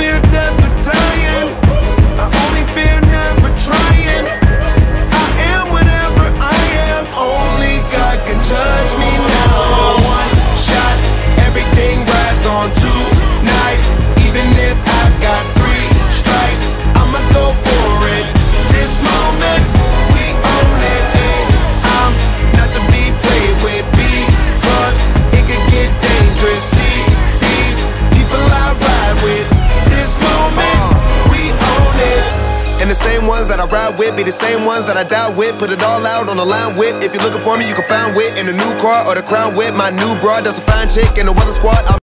fear the same ones that I ride with be the same ones that I die with. Put it all out on the line with. If you're looking for me, you can find wit in the new car or the crown with. My new broad, that's a fine chick in the weather squad. I'm